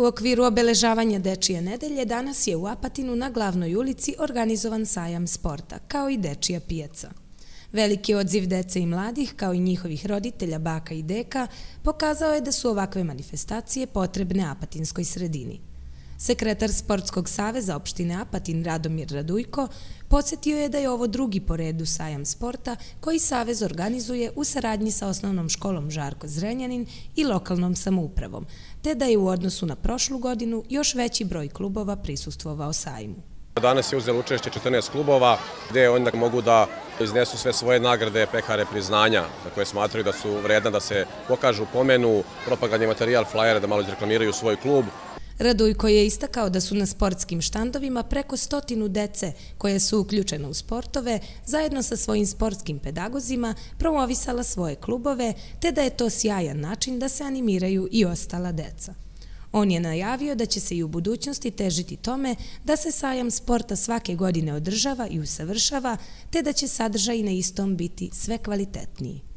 U okviru obeležavanja Dečije nedelje danas je u Apatinu na glavnoj ulici organizovan sajam sporta, kao i Dečija pijaca. Veliki odziv dece i mladih, kao i njihovih roditelja, baka i deka, pokazao je da su ovakve manifestacije potrebne apatinskoj sredini. Sekretar Sportskog saveza opštine Apatin Radomir Radujko podsjetio je da je ovo drugi po redu sajam sporta koji savez organizuje u saradnji sa osnovnom školom Žarko Zrenjanin i lokalnom samoupravom, te da je u odnosu na prošlu godinu još veći broj klubova prisustvovao sajmu. Danas je uzelo učešće 14 klubova gdje onda dakle mogu da iznesu sve svoje nagrade, pekare, priznanja za koje smatraju da su vredna da se pokažu pomenu, propagandni materijal, flajere da malo izreklamiraju svoj klub. Radujko je istakao da su na sportskim štandovima preko stotinu dece koje su uključene u sportove zajedno sa svojim sportskim pedagozima promovisala svoje klubove te da je to sjajan način da se animiraju i ostala deca. On je najavio da će se i u budućnosti težiti tome da se sajam sporta svake godine održava i usavršava te da će sadržaj na istom biti sve kvalitetniji.